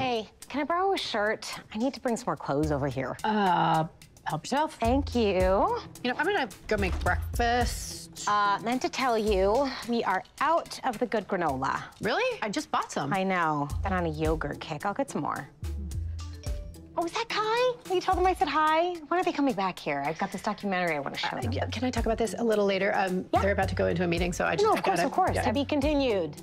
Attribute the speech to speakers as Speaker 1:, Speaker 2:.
Speaker 1: Hey, can I borrow a shirt? I need to bring some more clothes over here.
Speaker 2: Uh, help yourself.
Speaker 1: Thank you.
Speaker 2: You know, I'm gonna go make breakfast.
Speaker 1: Uh, meant to tell you, we are out of the good granola.
Speaker 2: Really? I just bought some.
Speaker 1: I know. Been on a yogurt kick. I'll get some more. Oh, is that Kai? Will you tell them I said hi? When are they coming back here? I've got this documentary I want to show
Speaker 2: Uh,
Speaker 1: them.
Speaker 2: Can I talk about this a little later? Um,
Speaker 1: Yeah.
Speaker 2: They're about to go into a meeting, so I just
Speaker 1: No, of course,
Speaker 2: gotta-
Speaker 1: of course.
Speaker 2: yeah,
Speaker 1: To be continued.